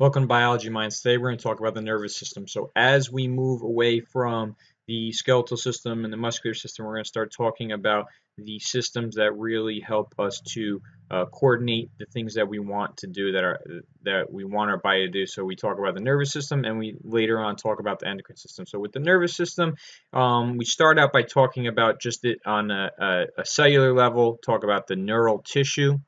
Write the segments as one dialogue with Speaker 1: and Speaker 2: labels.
Speaker 1: Welcome to Biology Minds. Today we're going to talk about the nervous system. So as we move away from the skeletal system and the muscular system, we're going to start talking about the systems that really help us to uh, coordinate the things that we want to do that are that we want our body to do. So we talk about the nervous system, and we later on talk about the endocrine system. So with the nervous system, um, we start out by talking about just it on a, a, a cellular level. Talk about the neural tissue,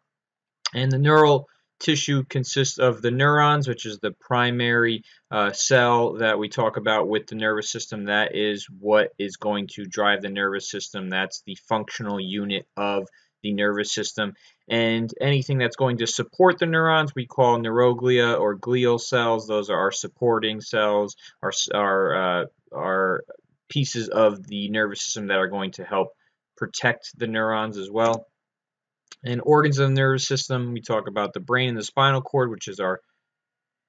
Speaker 1: and the neural tissue consists of the neurons, which is the primary uh, cell that we talk about with the nervous system. That is what is going to drive the nervous system. That's the functional unit of the nervous system. And anything that's going to support the neurons we call neuroglia or glial cells. Those are our supporting cells, our, our, uh, our pieces of the nervous system that are going to help protect the neurons as well. And organs of the nervous system, we talk about the brain and the spinal cord, which is our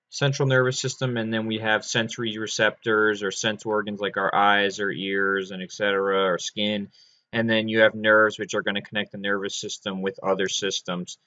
Speaker 1: central nervous system, and then we have sensory receptors or sense organs like our eyes or ears and etc. our skin. And then you have nerves, which are going to connect the nervous system with other systems.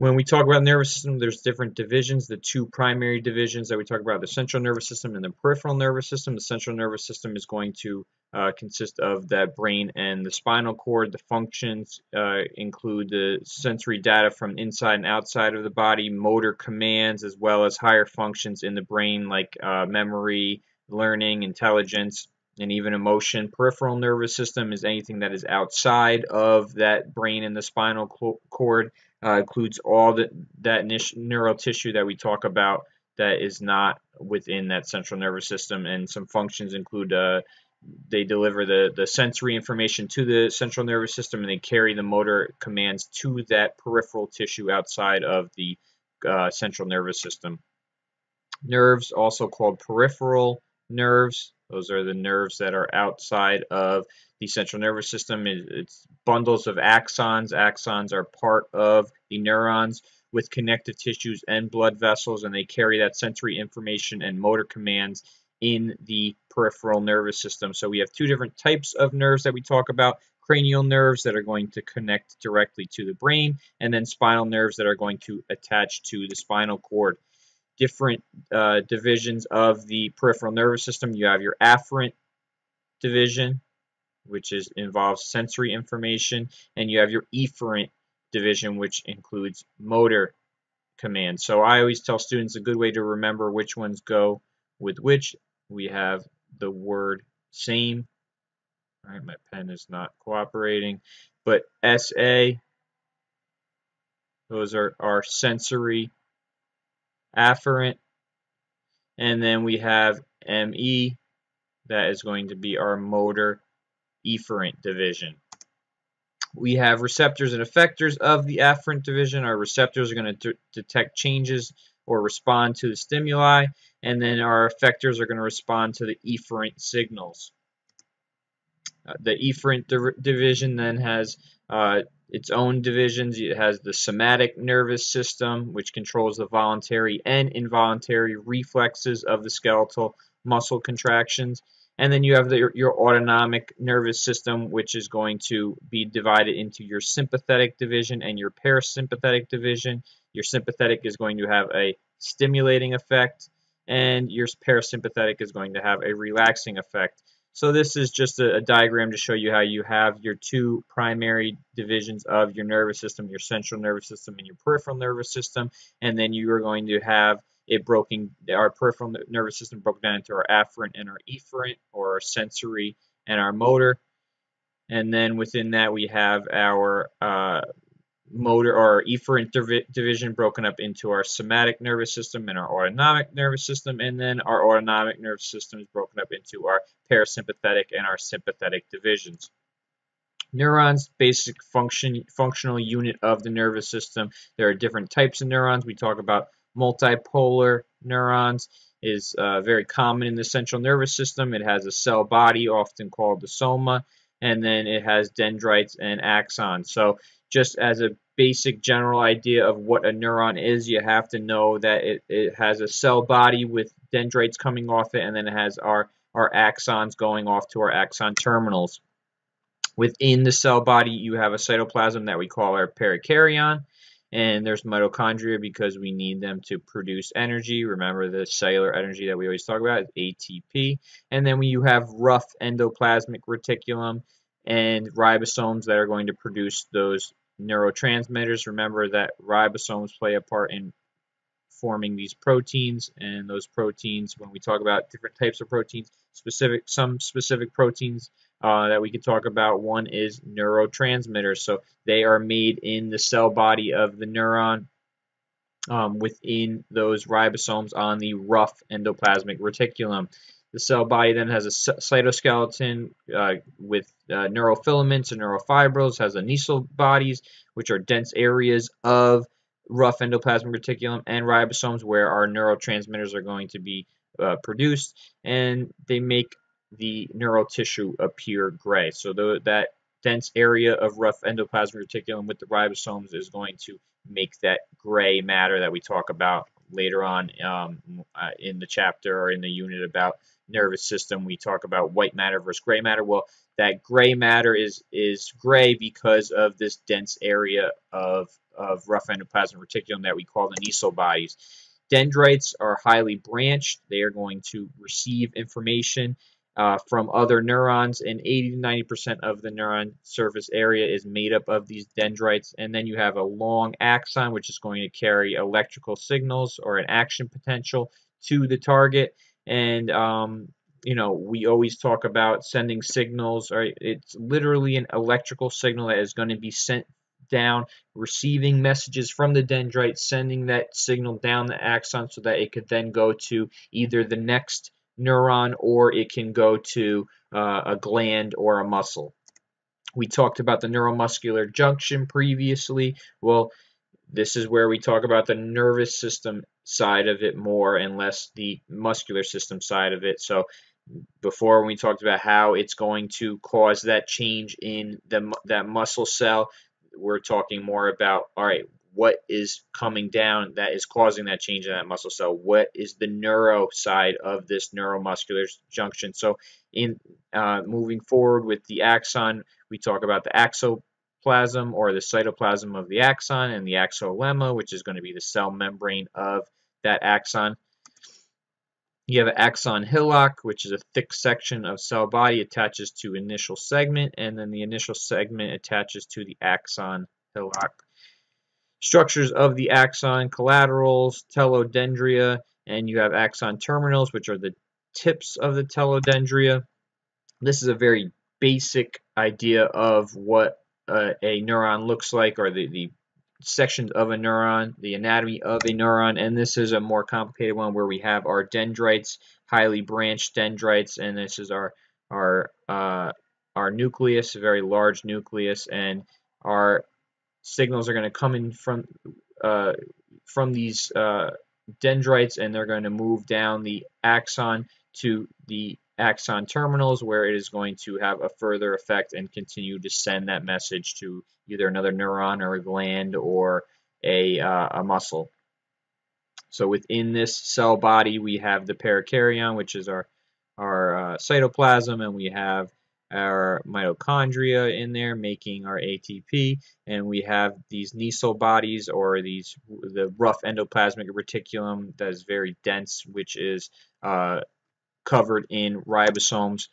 Speaker 1: When we talk about nervous system, there's different divisions. The two primary divisions that we talk about, the central nervous system and the peripheral nervous system. The central nervous system is going to uh, consist of that brain and the spinal cord. The functions uh, include the sensory data from inside and outside of the body, motor commands, as well as higher functions in the brain like uh, memory, learning, intelligence, and even emotion. Peripheral nervous system is anything that is outside of that brain and the spinal cord uh, includes all the, that neural tissue that we talk about that is not within that central nervous system. And some functions include uh, they deliver the, the sensory information to the central nervous system and they carry the motor commands to that peripheral tissue outside of the uh, central nervous system. Nerves, also called peripheral nerves, those are the nerves that are outside of the central nervous system. It's bundles of axons. Axons are part of the neurons with connective tissues and blood vessels, and they carry that sensory information and motor commands in the peripheral nervous system. So we have two different types of nerves that we talk about cranial nerves that are going to connect directly to the brain, and then spinal nerves that are going to attach to the spinal cord different uh, divisions of the peripheral nervous system. You have your afferent division, which is involves sensory information, and you have your efferent division, which includes motor commands. So I always tell students a good way to remember which ones go with which. We have the word same. All right, my pen is not cooperating, but SA. Those are our sensory afferent. And then we have ME, that is going to be our motor efferent division. We have receptors and effectors of the afferent division. Our receptors are going to detect changes or respond to the stimuli, and then our effectors are going to respond to the efferent signals. Uh, the efferent division then has uh, its own divisions. It has the somatic nervous system, which controls the voluntary and involuntary reflexes of the skeletal muscle contractions. And then you have the, your autonomic nervous system, which is going to be divided into your sympathetic division and your parasympathetic division. Your sympathetic is going to have a stimulating effect, and your parasympathetic is going to have a relaxing effect. So this is just a, a, diagram to show you how you have your two primary divisions of your nervous system, your central nervous system and your peripheral nervous system, and then you are going to have it broken, our peripheral nervous system broken down into our afferent and our efferent, or our sensory and our motor. And then within that we have our uh, motor or efferent division broken up into our somatic nervous system and our autonomic nervous system and then our autonomic nervous system is broken up into our parasympathetic and our sympathetic divisions. Neurons basic function functional unit of the nervous system. There are different types of neurons. We talk about multipolar neurons is uh, very common in the central nervous system. It has a cell body often called the soma and then it has dendrites and axons. So just as a basic general idea of what a neuron is, you have to know that it, it has a cell body with dendrites coming off it, and then it has our, our axons going off to our axon terminals. Within the cell body, you have a cytoplasm that we call our perikaryon, and there's mitochondria because we need them to produce energy. Remember the cellular energy that we always talk about ATP. And then you have rough endoplasmic reticulum and ribosomes that are going to produce those neurotransmitters. Remember that ribosomes play a part in forming these proteins and those proteins when we talk about different types of proteins specific some specific proteins uh, that we can talk about one is neurotransmitters so they are made in the cell body of the neuron um, within those ribosomes on the rough endoplasmic reticulum the cell body then has a cytoskeleton uh, with uh, neurofilaments and neurofibrils, has Nissl bodies, which are dense areas of rough endoplasmic reticulum and ribosomes where our neurotransmitters are going to be uh, produced and they make the neural tissue appear gray. So the, that dense area of rough endoplasmic reticulum with the ribosomes is going to make that gray matter that we talk about later on um, uh, in the chapter or in the unit about nervous system. We talk about white matter versus gray matter. Well, that gray matter is is gray because of this dense area of of rough endoplasmic reticulum that we call the Nissl bodies. Dendrites are highly branched. They are going to receive information uh, from other neurons, and 80 to 90% of the neuron surface area is made up of these dendrites. And then you have a long axon, which is going to carry electrical signals or an action potential to the target. And um, you know, we always talk about sending signals. Right? It's literally an electrical signal that is going to be sent down, receiving messages from the dendrite, sending that signal down the axon so that it could then go to either the next neuron or it can go to uh, a gland or a muscle. We talked about the neuromuscular junction previously. Well, this is where we talk about the nervous system side of it more and less the muscular system side of it. So before when we talked about how it's going to cause that change in the that muscle cell we're talking more about all right what is coming down that is causing that change in that muscle cell what is the neuro side of this neuromuscular junction so in uh, moving forward with the axon we talk about the axoplasm or the cytoplasm of the axon and the axolemma which is going to be the cell membrane of that axon you have an axon hillock, which is a thick section of cell body attaches to initial segment, and then the initial segment attaches to the axon hillock. Structures of the axon, collaterals, telodendria, and you have axon terminals, which are the tips of the telodendria. This is a very basic idea of what uh, a neuron looks like, or the, the sections of a neuron, the anatomy of a neuron, and this is a more complicated one where we have our dendrites, highly branched dendrites, and this is our our uh, our nucleus, a very large nucleus, and our signals are going to come in from uh, from these uh, dendrites, and they're going to move down the axon to the axon terminals where it is going to have a further effect and continue to send that message to either another neuron or a gland or a, uh, a muscle. So within this cell body we have the perikaryon which is our, our uh, cytoplasm and we have our mitochondria in there making our ATP and we have these Nissl bodies or these the rough endoplasmic reticulum that is very dense which is uh, covered in ribosomes.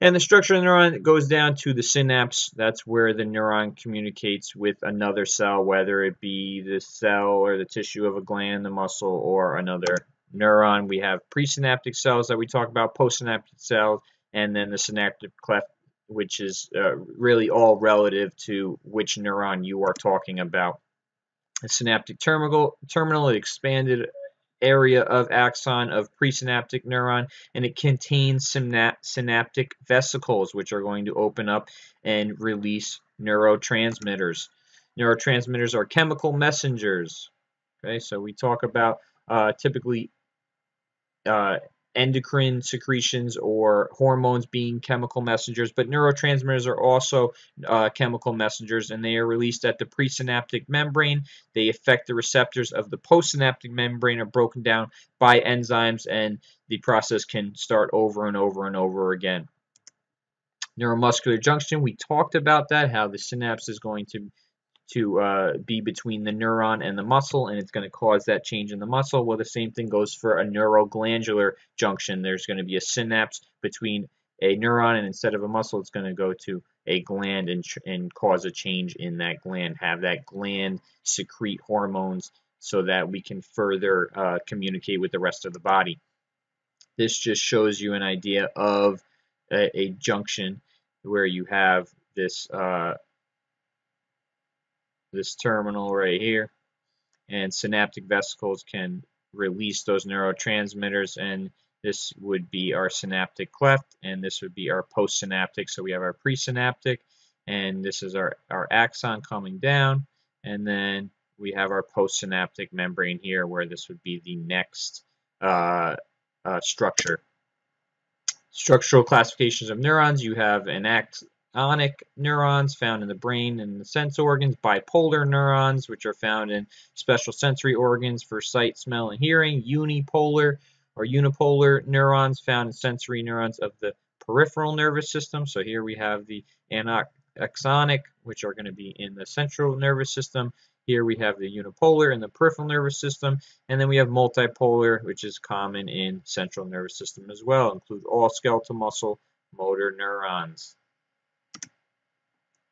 Speaker 1: And the structure of the neuron goes down to the synapse. That's where the neuron communicates with another cell, whether it be the cell or the tissue of a gland, the muscle, or another neuron. We have presynaptic cells that we talk about, postsynaptic cells, and then the synaptic cleft, which is uh, really all relative to which neuron you are talking about. The synaptic terminal, terminal expanded area of axon of presynaptic neuron and it contains synaptic vesicles which are going to open up and release neurotransmitters. Neurotransmitters are chemical messengers. Okay, so we talk about uh, typically uh, endocrine secretions or hormones being chemical messengers, but neurotransmitters are also uh, chemical messengers and they are released at the presynaptic membrane. They affect the receptors of the postsynaptic membrane, are broken down by enzymes, and the process can start over and over and over again. Neuromuscular junction, we talked about that, how the synapse is going to to uh, be between the neuron and the muscle, and it's going to cause that change in the muscle. Well, the same thing goes for a neuroglandular junction. There's going to be a synapse between a neuron, and instead of a muscle, it's going to go to a gland and, and cause a change in that gland, have that gland secrete hormones so that we can further uh, communicate with the rest of the body. This just shows you an idea of a, a junction where you have this uh, this terminal right here. And synaptic vesicles can release those neurotransmitters and this would be our synaptic cleft and this would be our postsynaptic. So we have our presynaptic and this is our, our axon coming down. And then we have our postsynaptic membrane here where this would be the next uh, uh, structure. Structural classifications of neurons, you have an axonic neurons found in the brain and the sense organs, bipolar neurons, which are found in special sensory organs for sight, smell, and hearing, unipolar or unipolar neurons found in sensory neurons of the peripheral nervous system. So here we have the axonic, which are going to be in the central nervous system, here we have the unipolar in the peripheral nervous system, and then we have multipolar, which is common in central nervous system as well, include all skeletal muscle motor neurons.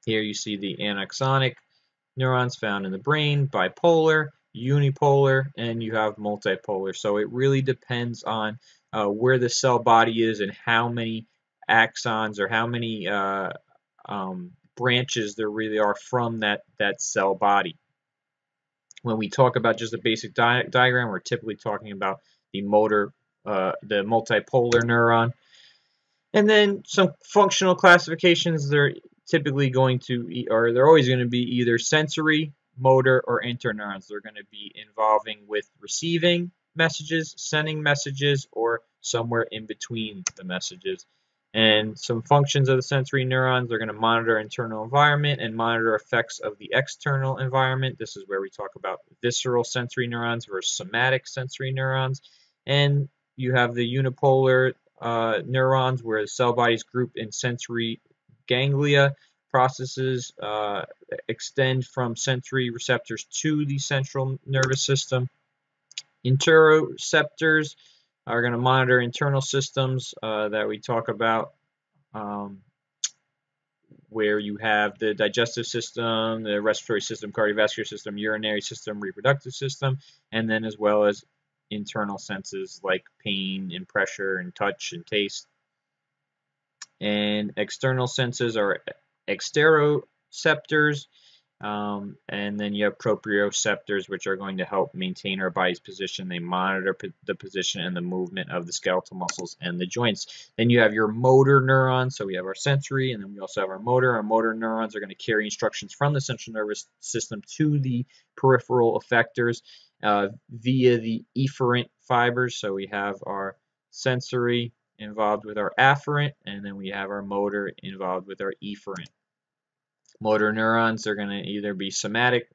Speaker 1: Here you see the anaxonic neurons found in the brain, bipolar, unipolar, and you have multipolar. So it really depends on uh, where the cell body is and how many axons or how many uh, um, branches there really are from that, that cell body. When we talk about just a basic di diagram, we're typically talking about the motor, uh, the multipolar neuron. And then some functional classifications, they're typically going to, or they're always going to be either sensory, motor, or interneurons. They're going to be involving with receiving messages, sending messages, or somewhere in between the messages. And some functions of the sensory neurons, they're going to monitor internal environment and monitor effects of the external environment. This is where we talk about visceral sensory neurons versus somatic sensory neurons. And you have the unipolar uh, neurons where the cell bodies group in sensory ganglia. Processes uh, extend from sensory receptors to the central nervous system. Interoceptors are going to monitor internal systems uh, that we talk about um, where you have the digestive system, the respiratory system, cardiovascular system, urinary system, reproductive system, and then as well as internal senses like pain and pressure and touch and taste. And external senses are exteroceptors, um, and then you have proprioceptors, which are going to help maintain our body's position. They monitor the position and the movement of the skeletal muscles and the joints. Then you have your motor neurons. So we have our sensory, and then we also have our motor. Our motor neurons are going to carry instructions from the central nervous system to the peripheral effectors uh, via the efferent fibers. So we have our sensory involved with our afferent, and then we have our motor involved with our efferent. Motor neurons are going to either be somatic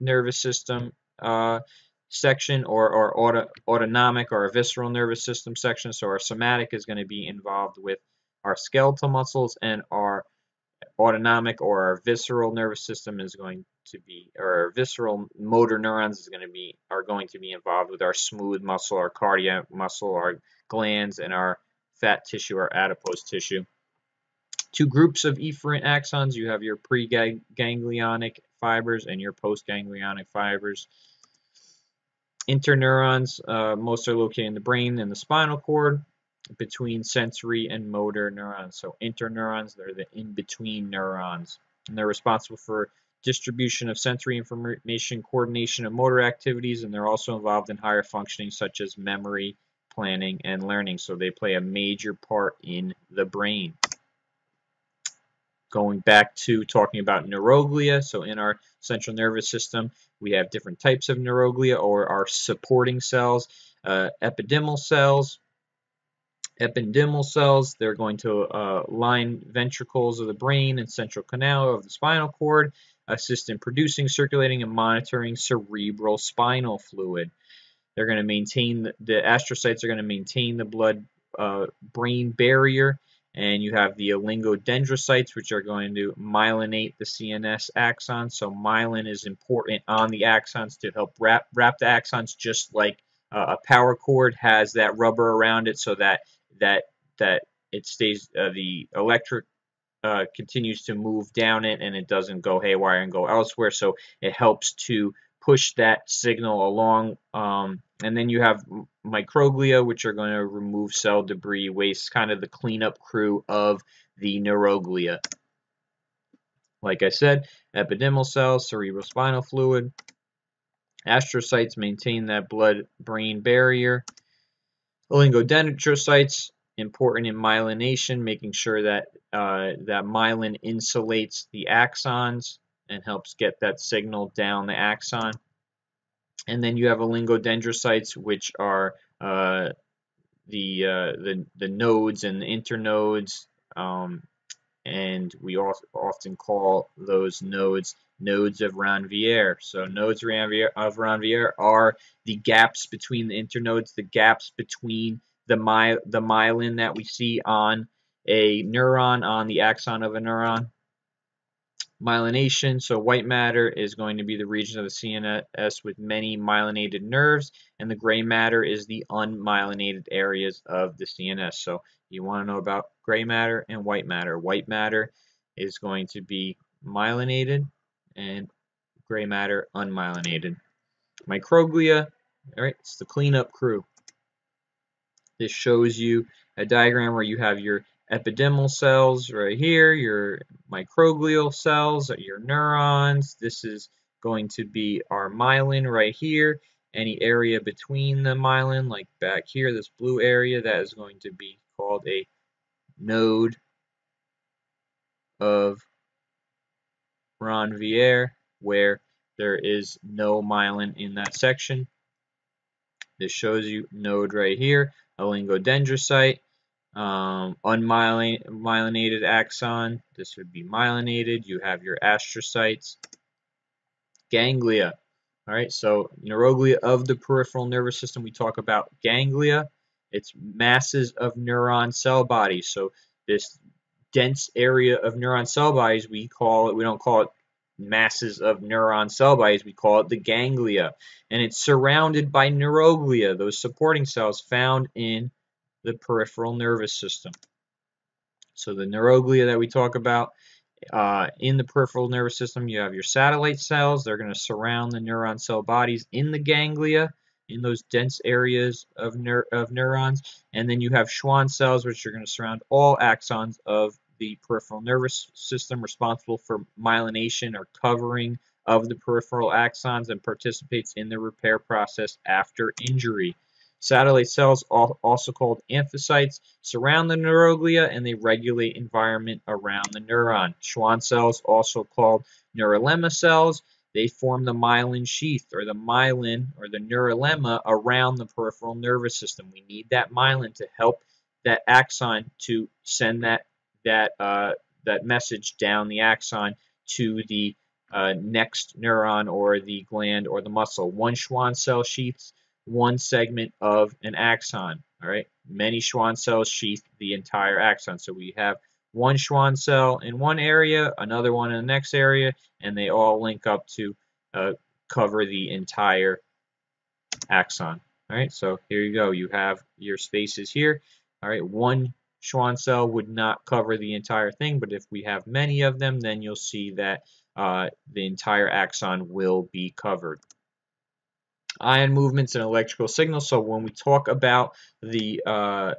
Speaker 1: nervous system uh, section or, or auto, autonomic or visceral nervous system section. So our somatic is going to be involved with our skeletal muscles and our autonomic or our visceral nervous system is going to be or our visceral motor neurons is going to be are going to be involved with our smooth muscle, our cardiac muscle, our glands, and our fat tissue or adipose tissue two groups of efferent axons. You have your preganglionic fibers and your postganglionic fibers. Interneurons, uh, most are located in the brain and the spinal cord between sensory and motor neurons. So interneurons, they're the in-between neurons. And they're responsible for distribution of sensory information, coordination of motor activities, and they're also involved in higher functioning such as memory, planning, and learning. So they play a major part in the brain going back to talking about neuroglia. So in our central nervous system, we have different types of neuroglia or our supporting cells, uh, epidermal cells. Ependymal cells, they're going to uh, line ventricles of the brain and central canal of the spinal cord, assist in producing, circulating, and monitoring cerebral spinal fluid. They're going to maintain, the, astrocytes are going to maintain the blood uh, brain barrier and you have the oligodendrocytes, which are going to myelinate the CNS axon. So myelin is important on the axons to help wrap, wrap the axons, just like uh, a power cord has that rubber around it, so that that that it stays uh, the electric uh, continues to move down it and it doesn't go haywire and go elsewhere. So it helps to push that signal along. Um, and then you have microglia, which are going to remove cell debris, waste, kind of the cleanup crew of the neuroglia. Like I said, epidermal cells, cerebrospinal fluid, astrocytes maintain that blood-brain barrier, oligodendrocytes important in myelination, making sure that uh, that myelin insulates the axons and helps get that signal down the axon. And then you have oligodendrocytes, which are uh, the, uh, the the nodes and the internodes, um, and we often call those nodes nodes of Ranvier. So nodes of Ranvier are the gaps between the internodes, the gaps between the, my, the myelin that we see on a neuron, on the axon of a neuron. Myelination, so white matter is going to be the region of the CNS with many myelinated nerves, and the gray matter is the unmyelinated areas of the CNS. So you want to know about gray matter and white matter. White matter is going to be myelinated, and gray matter unmyelinated. Microglia, all right, it's the cleanup crew. This shows you a diagram where you have your epidermal cells right here, your microglial cells, your neurons. This is going to be our myelin right here. Any area between the myelin, like back here, this blue area, that is going to be called a node of Ranvier, where there is no myelin in that section. This shows you node right here a oligodendrocyte, um, unmyelinated axon, this would be myelinated. You have your astrocytes, ganglia. All right, so neuroglia of the peripheral nervous system, we talk about ganglia. It's masses of neuron cell bodies. So this dense area of neuron cell bodies, we call it, we don't call it masses of neuron cell bodies. We call it the ganglia. And it's surrounded by neuroglia, those supporting cells found in the peripheral nervous system. So the neuroglia that we talk about uh, in the peripheral nervous system, you have your satellite cells. They're going to surround the neuron cell bodies in the ganglia, in those dense areas of, of neurons. And then you have Schwann cells, which are going to surround all axons of the peripheral nervous system responsible for myelination or covering of the peripheral axons and participates in the repair process after injury. Satellite cells, also called amphicytes, surround the neuroglia and they regulate environment around the neuron. Schwann cells, also called neurolemma cells, they form the myelin sheath or the myelin or the neurolemma around the peripheral nervous system. We need that myelin to help that axon to send that that uh, that message down the axon to the uh, next neuron or the gland or the muscle. One Schwann cell sheaths one segment of an axon. All right, many Schwann cells sheath the entire axon. So we have one Schwann cell in one area, another one in the next area, and they all link up to uh, cover the entire axon. All right, so here you go. You have your spaces here. All right, one Schwann cell would not cover the entire thing, but if we have many of them, then you'll see that uh, the entire axon will be covered. Ion movements and electrical signals. So when we talk about the uh,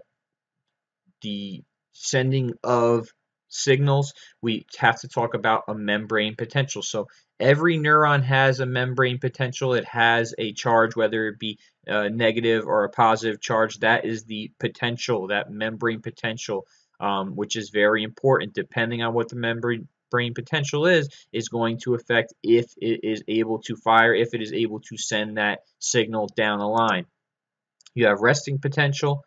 Speaker 1: the sending of signals, we have to talk about a membrane potential. So every neuron has a membrane potential. It has a charge, whether it be a negative or a positive charge. That is the potential, that membrane potential, um, which is very important. Depending on what the membrane brain potential is, is going to affect if it is able to fire, if it is able to send that signal down the line. You have resting potential.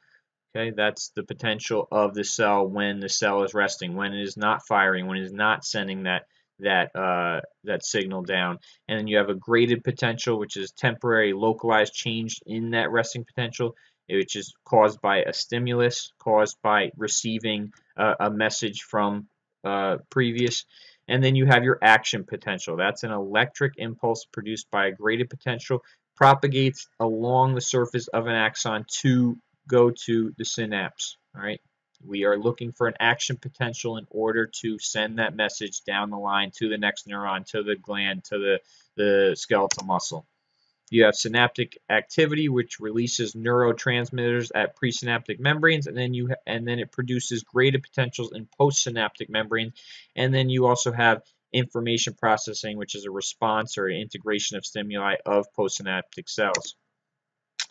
Speaker 1: Okay, that's the potential of the cell when the cell is resting, when it is not firing, when it is not sending that that uh, that signal down. And then you have a graded potential, which is temporary localized change in that resting potential, which is caused by a stimulus, caused by receiving a, a message from uh, previous. And then you have your action potential. That's an electric impulse produced by a graded potential, propagates along the surface of an axon to go to the synapse. All right. We are looking for an action potential in order to send that message down the line to the next neuron, to the gland, to the, the skeletal muscle. You have synaptic activity, which releases neurotransmitters at presynaptic membranes, and then you and then it produces graded potentials in postsynaptic membranes, and then you also have information processing, which is a response or integration of stimuli of postsynaptic cells.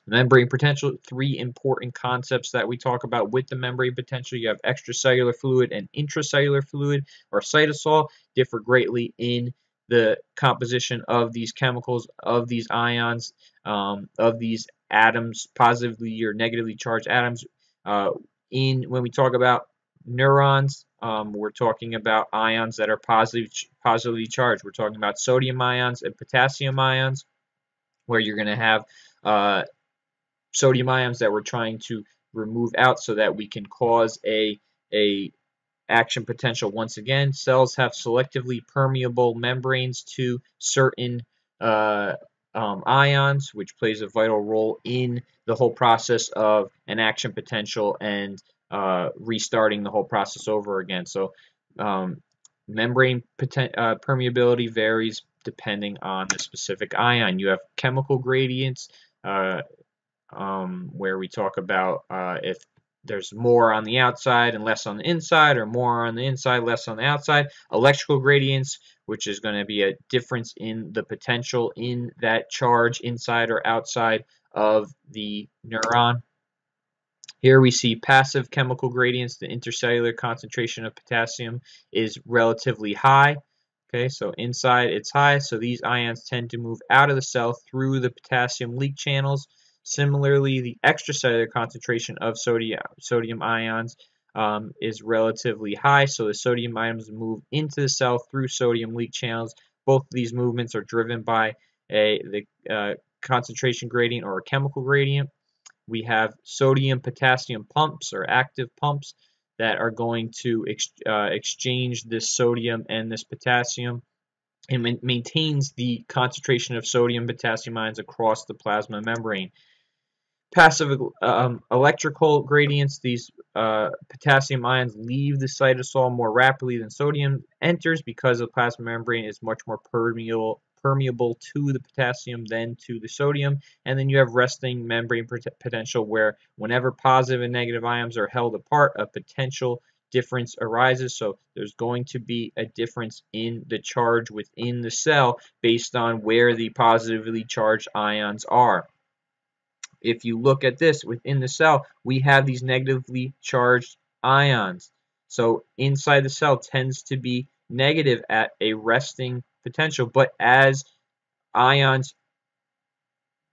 Speaker 1: Membrane potential, three important concepts that we talk about with the membrane potential. You have extracellular fluid and intracellular fluid, or cytosol, differ greatly in the composition of these chemicals, of these ions, um, of these atoms, positively or negatively charged atoms. Uh, in when we talk about neurons, um, we're talking about ions that are positive, positively charged. We're talking about sodium ions and potassium ions, where you're going to have uh, sodium ions that we're trying to remove out so that we can cause a, a action potential once again. Cells have selectively permeable membranes to certain uh, um, ions, which plays a vital role in the whole process of an action potential and uh, restarting the whole process over again. So um, membrane uh, permeability varies depending on the specific ion. You have chemical gradients uh, um, where we talk about uh, if there's more on the outside and less on the inside, or more on the inside, less on the outside. Electrical gradients, which is going to be a difference in the potential in that charge inside or outside of the neuron. Here we see passive chemical gradients. The intracellular concentration of potassium is relatively high. Okay, so inside it's high, so these ions tend to move out of the cell through the potassium leak channels Similarly, the extracellular concentration of sodium, sodium ions um, is relatively high, so the sodium ions move into the cell through sodium leak channels. Both of these movements are driven by a the uh, concentration gradient or a chemical gradient. We have sodium potassium pumps or active pumps that are going to ex uh, exchange this sodium and this potassium and maintains the concentration of sodium potassium ions across the plasma membrane passive um, electrical gradients, these uh, potassium ions leave the cytosol more rapidly than sodium enters because the plasma membrane is much more permeable permeable to the potassium than to the sodium. And then you have resting membrane potential where whenever positive and negative ions are held apart, a potential difference arises. So there's going to be a difference in the charge within the cell based on where the positively charged ions are if you look at this within the cell, we have these negatively charged ions. So inside the cell tends to be negative at a resting potential, but as ions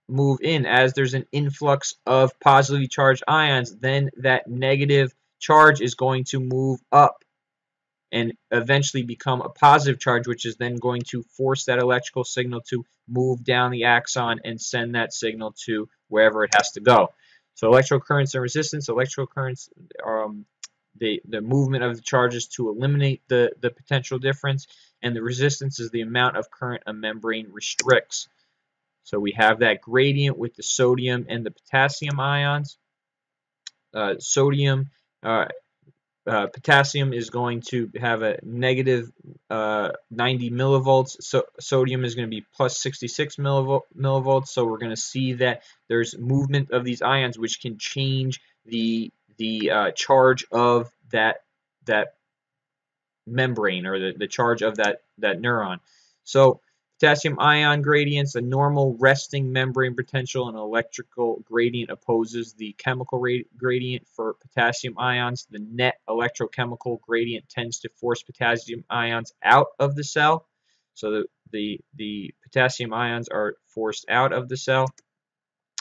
Speaker 1: move in, as there's an influx of positively charged ions, then that negative charge is going to move up and eventually become a positive charge, which is then going to force that electrical signal to move down the axon and send that signal to wherever it has to go. So electrical currents and resistance, electrical currents um, the, the movement of the charges to eliminate the, the potential difference, and the resistance is the amount of current a membrane restricts. So we have that gradient with the sodium and the potassium ions. Uh, sodium uh, uh, potassium is going to have a negative, uh, 90 millivolts. So sodium is going to be plus 66 millivolts. So we're going to see that there's movement of these ions, which can change the the uh, charge of that that membrane or the, the charge of that that neuron. So Potassium ion gradients, a normal resting membrane potential and electrical gradient opposes the chemical gradient for potassium ions. The net electrochemical gradient tends to force potassium ions out of the cell. So the, the, the potassium ions are forced out of the cell.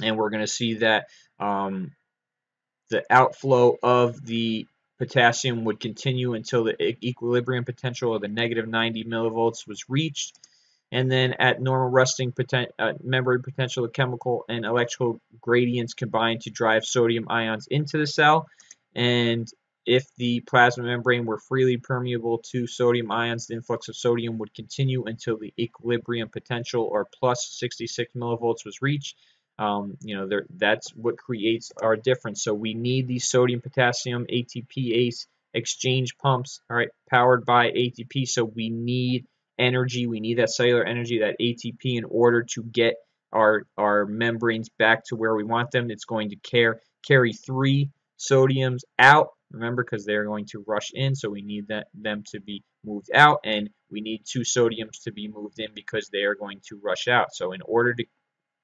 Speaker 1: And we're going to see that um, the outflow of the potassium would continue until the equilibrium potential of the negative 90 millivolts was reached and then at normal resting poten uh, membrane potential, the chemical and electrical gradients combine to drive sodium ions into the cell. And if the plasma membrane were freely permeable to sodium ions, the influx of sodium would continue until the equilibrium potential or plus 66 millivolts was reached. Um, you know, there, that's what creates our difference. So we need these sodium potassium ATPase exchange pumps, all right, powered by ATP. So we need energy, we need that cellular energy, that ATP, in order to get our our membranes back to where we want them. It's going to care, carry three sodiums out remember because they're going to rush in. So we need that them to be moved out and we need two sodiums to be moved in because they are going to rush out. So in order to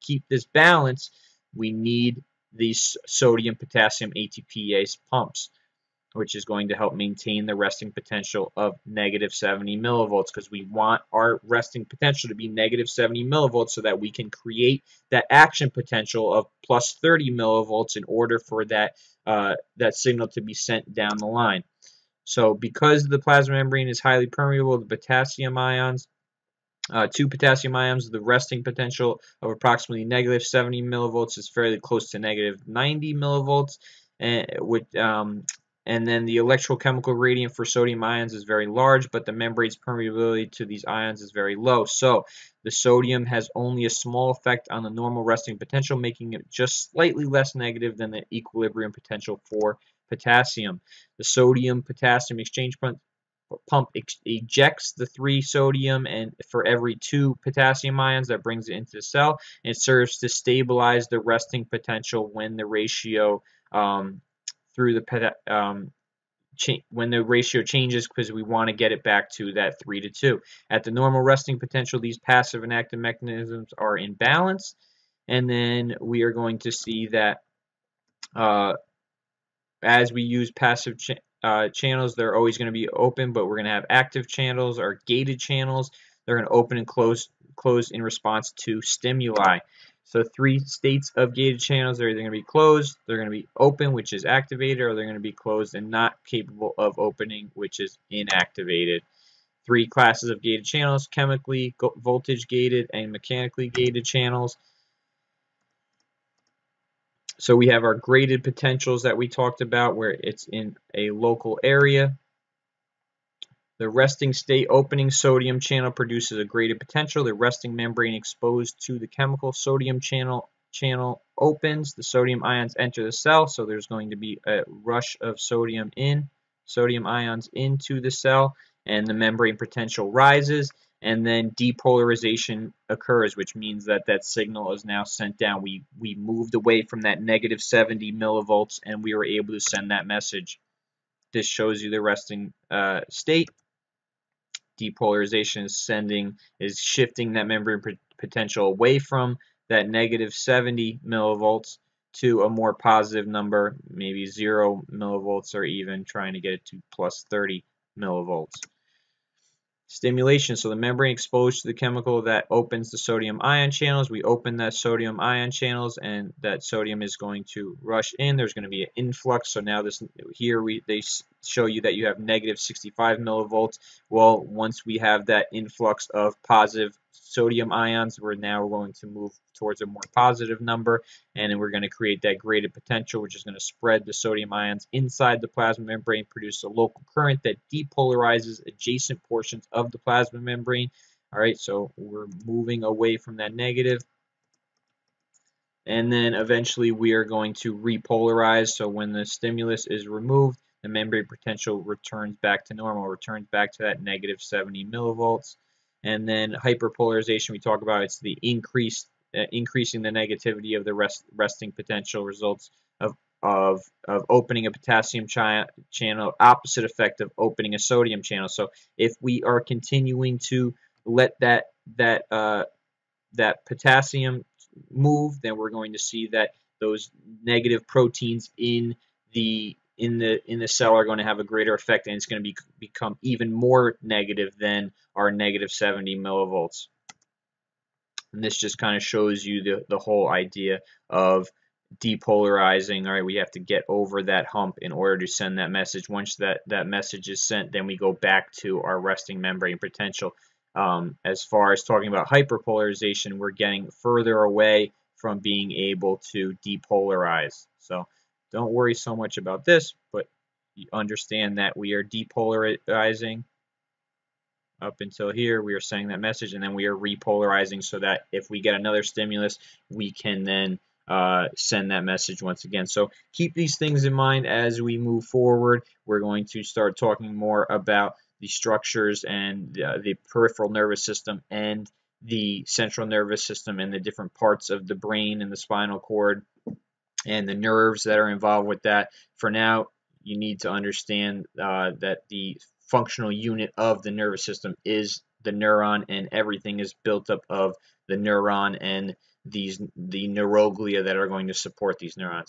Speaker 1: keep this balance we need these sodium potassium ATPase pumps which is going to help maintain the resting potential of negative 70 millivolts because we want our resting potential to be negative 70 millivolts so that we can create that action potential of plus 30 millivolts in order for that uh, that signal to be sent down the line. So because the plasma membrane is highly permeable, the potassium ions, uh, two potassium ions, the resting potential of approximately negative 70 millivolts is fairly close to negative 90 millivolts, and with um, and then the electrochemical gradient for sodium ions is very large, but the membrane's permeability to these ions is very low. So the sodium has only a small effect on the normal resting potential, making it just slightly less negative than the equilibrium potential for potassium. The sodium-potassium exchange pump ejects the three sodium and for every two potassium ions that brings it into the cell. It serves to stabilize the resting potential when the ratio um, through the um, when the ratio changes because we want to get it back to that 3 to 2. At the normal resting potential, these passive and active mechanisms are in balance. And then we are going to see that uh, as we use passive cha uh, channels, they're always going to be open, but we're going to have active channels or gated channels. They're going to open and close, close in response to stimuli. So three states of gated channels, they're either going to be closed, they're going to be open, which is activated, or they're going to be closed and not capable of opening, which is inactivated. Three classes of gated channels, chemically voltage gated and mechanically gated channels. So we have our graded potentials that we talked about where it's in a local area. The resting state opening sodium channel produces a graded potential. The resting membrane exposed to the chemical sodium channel channel opens. The sodium ions enter the cell, so there's going to be a rush of sodium in, sodium ions into the cell, and the membrane potential rises, and then depolarization occurs, which means that that signal is now sent down. We, we moved away from that negative 70 millivolts, and we were able to send that message. This shows you the resting uh, state depolarization is sending is shifting that membrane potential away from that negative 70 millivolts to a more positive number, maybe 0 millivolts or even trying to get it to plus 30 millivolts. Stimulation, so the membrane exposed to the chemical that opens the sodium ion channels. We open that sodium ion channels and that sodium is going to rush in. There's going to be an influx. So now this here we they show you that you have negative 65 millivolts. Well, once we have that influx of positive sodium ions, we're now going to move towards a more positive number, and then we're going to create that graded potential, which is going to spread the sodium ions inside the plasma membrane, produce a local current that depolarizes adjacent portions of the plasma membrane. All right, so we're moving away from that negative. And then eventually we are going to repolarize. So when the stimulus is removed, the membrane potential returns back to normal, returns back to that negative 70 millivolts. And then hyperpolarization, we talk about it's the increased uh, increasing the negativity of the rest, resting potential results of of of opening a potassium cha channel, opposite effect of opening a sodium channel. So if we are continuing to let that that uh, that potassium move, then we're going to see that those negative proteins in the in the in the cell are going to have a greater effect and it's going to be, become even more negative than our negative 70 millivolts. And this just kind of shows you the, the whole idea of depolarizing. All right, we have to get over that hump in order to send that message. Once that, that message is sent, then we go back to our resting membrane potential. Um, as far as talking about hyperpolarization, we're getting further away from being able to depolarize. So don't worry so much about this, but you understand that we are depolarizing. Up until here we are sending that message and then we are repolarizing so that if we get another stimulus we can then uh, send that message once again. So keep these things in mind as we move forward. We're going to start talking more about the structures and uh, the peripheral nervous system and the central nervous system and the different parts of the brain and the spinal cord and the nerves that are involved with that. For now, you need to understand uh, that the functional unit of the nervous system is the neuron and everything is built up of the neuron and these the neuroglia that are going to support these neurons.